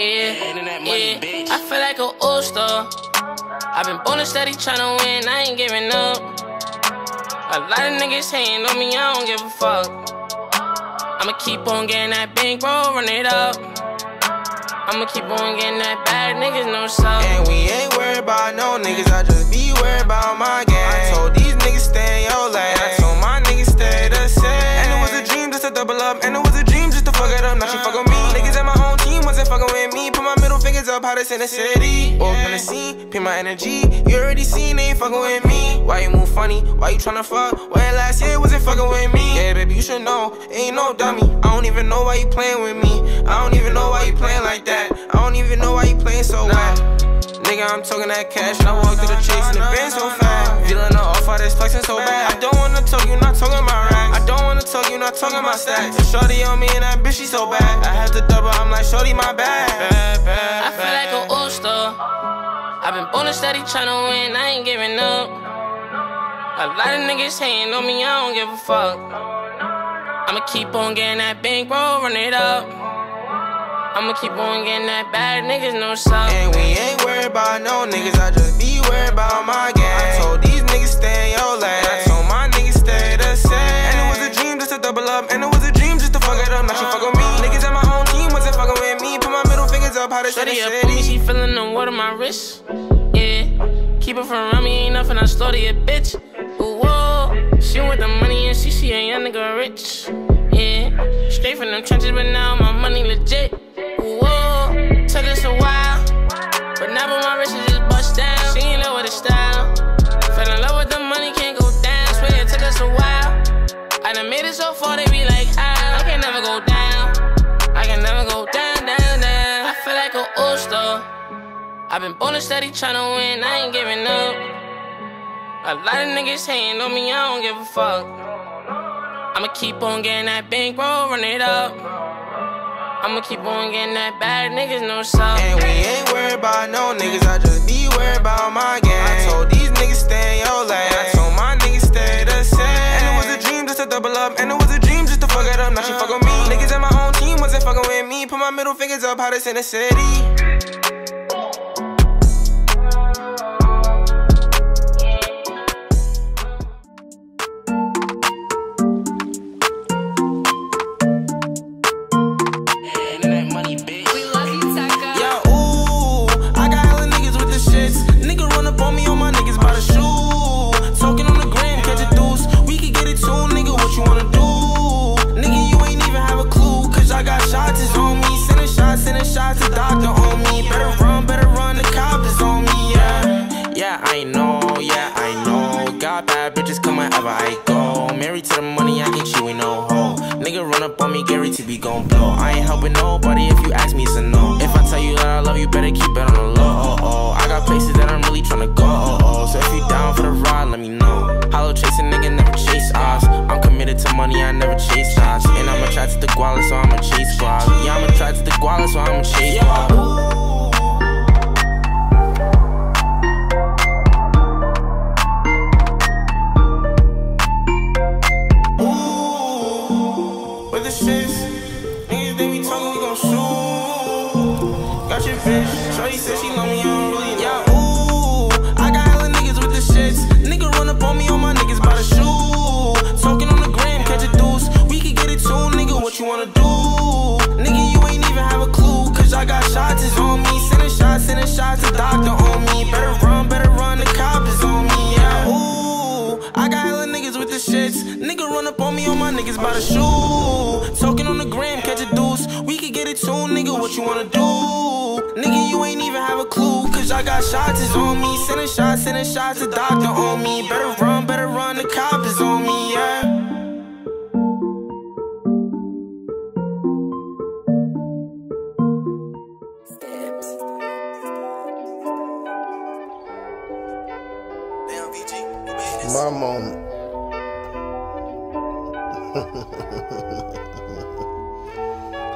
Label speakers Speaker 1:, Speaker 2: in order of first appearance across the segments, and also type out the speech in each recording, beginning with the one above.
Speaker 1: Yeah,
Speaker 2: yeah. I
Speaker 1: feel like an all-star. i been born steady tryna win, I ain't giving up. A lot of niggas hating on me, I don't give a fuck. I'ma keep on getting that bank, bro, run it up. I'ma keep on getting that bad niggas, no suck. And
Speaker 2: we ain't worried about no niggas, I just be worried about my up, hottest in the city. Walk on the scene, pay my energy. You already seen they ain't fucking with me. Why you move funny? Why you tryna fuck? When last year wasn't fucking with me? Yeah, baby, you should know. Ain't no dummy. I don't even know why you playing with me. I don't even know why you playing like that. I don't even know why you playing so well. Nigga, I'm talking that cash, and I walk through the chase and the band so fast. Feeling the off, all this flexing so bad. I don't wanna talk, you wanna talk, you not talking about stacks. Shorty on me and that bitch, she so bad. I had to double, I'm like, Shorty, my bad. bad, bad
Speaker 1: I feel like an all-star. I've been born steady tryna win, I ain't giving up. A lot of niggas hating on me, I don't give a fuck. I'ma keep on getting that bank, bro, run it up. I'ma keep on getting that bad niggas, no suck. And
Speaker 2: we ain't worried about no niggas, I just how to shut it me, she
Speaker 1: feeling the water my wrist. Yeah, keep it from around me, ain't nothing, I slaughter a bitch. Ooh, whoa. She want the money and she see a young nigga rich. Yeah, straight from them trenches, but now my money legit. Whoa, took us a while. But now but my wrist is just bust down. She ain't love with the style. Fell in love with the money, can't go down. Swear it took us a while. I done made it so far, they be like, ah, I've been born steady tryna win, I ain't giving up. A lot of niggas hating on me, I don't give a fuck. I'ma keep on getting that bank, bro, run it up. I'ma keep on getting that bad niggas, no suck. And
Speaker 2: we ain't worried about no niggas, I just be worried about my gang. I told these niggas stay in your
Speaker 3: lane. I told my
Speaker 2: niggas stay the same. And it was a dream
Speaker 3: just to double up, and it
Speaker 2: was a dream just to fuck it up. Now she fuck with me. Niggas in my own team wasn't fucking with me. Put my middle fingers up, hottest in the city. know, yeah, I know. Got bad bitches come wherever I go. Married to the money, I can chew cheat with no hoe Nigga run up on me, Gary T be gon' blow. I ain't helping nobody if you ask me, it's a no. If I tell you that I love you, better keep it on the low. Oh, oh. I got places that I'm really tryna go. Oh, oh. So if you down for the ride, let me know. Hollow chasing nigga, never chase odds I'm committed to money, I never chase odds And I'm attracted to the guala, so I'ma chase squad Yeah, I'm attracted to the guala, so I'ma chase squad ratchet bitch. Shorty said she love me, I don't really know. Yeah, ooh, I got hella niggas with the shits. Nigga run up on me, on my niggas by the shoe. Talking on the gram, catch a deuce. We can get it too, nigga, what you wanna do? Nigga, you ain't even have a clue, cause I got shots, it's on me. Sending shots, sending shots, the doctor on me. Better run, better run, the cop is on me, yeah, ooh. I got hella niggas with the shits. Nigga run up on me, on my niggas by the shoe too, nigga, what you wanna do? Nigga, you ain't even have a clue, cause I got shots, it's on me. Sending shots, sending shots, the doctor on me. Better run, better run, the cop is on me, yeah.
Speaker 4: my moment.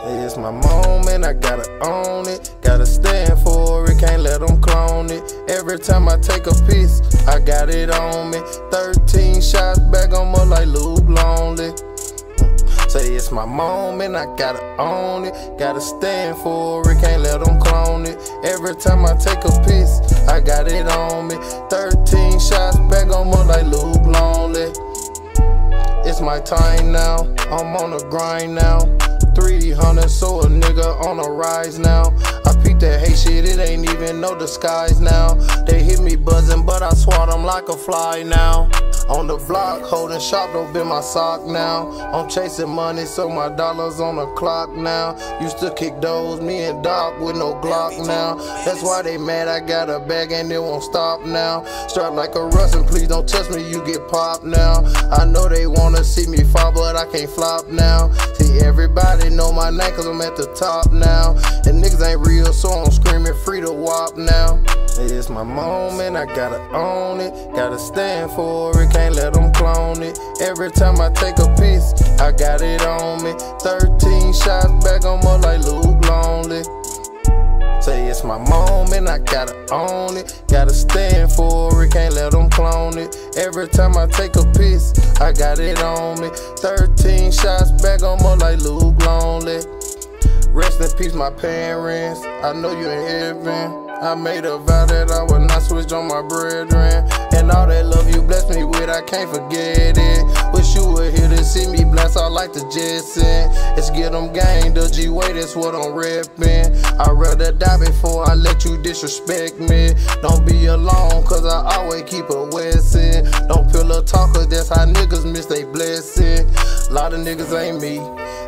Speaker 4: It's my moment, I gotta own it. Gotta stand for it, can't let them clone it. Every time I take a piece, I got it on me. 13 shots back, I'm up like Luke Longley. Mm. Say it's my moment, I gotta own it. Gotta stand for it, can't let them clone it. Every time I take a piece, I got it on me. 13 shots back, I'm up like Luke Longley. It's my time now, I'm on the grind now. 300, so a nigga on a rise now. I peep that hate shit, it ain't even no disguise now. They hit me buzzing, but I swat like a fly now. On the block, holding shop, don't be my sock now. I'm chasing money, so my dollars on the clock now. Used to kick those, me and Doc with no Glock now. That's why they mad, I got a bag and it won't stop now. Start like a Russian, please don't touch me, you get popped now. I know they wanna see me fall, but I can't flop now. See, everybody know my name, cause I'm at the top now. And niggas ain't real, so I'm screaming free to wop now. It's my moment, I gotta own it, gotta stand for it, can't let them clone it. Every time I take a piece, I got it on me. 13 shots back on me like Luke Longley. Say it's my moment, I gotta own it, gotta stand for it, can't let them clone it. Every time I take a piece, I got it on me. 13 shots back on me like Luke Longley. Rest in peace, my parents. I know you're in heaven. I made a vow that I would not switch on my brethren. And all that love you blessed me with, I can't forget it. Wish you were here to see me blast out like the Jetson. Let's get them gang, the G way, that's what I'm reppin'. I'd rather die before I let you disrespect me. Don't be alone, cause I always keep a Wesson. Don't feel a talker, that's how niggas miss they blessing. Lot of niggas ain't me,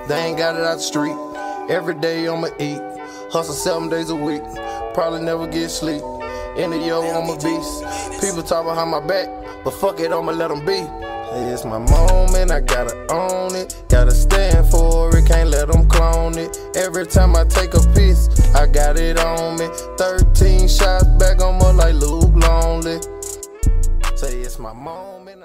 Speaker 4: they ain't got it out the street. Every day I'ma eat, hustle seven days a week probably never get sleep. In the yo, I'm a beast. People talk behind my back, but fuck it, I'ma let them be. It's my moment, I gotta own it. Gotta stand for it, can't let them clone it. Every time I take a piece, I got it on me. 13 shots back on me like Luke Longley. Say it's my moment.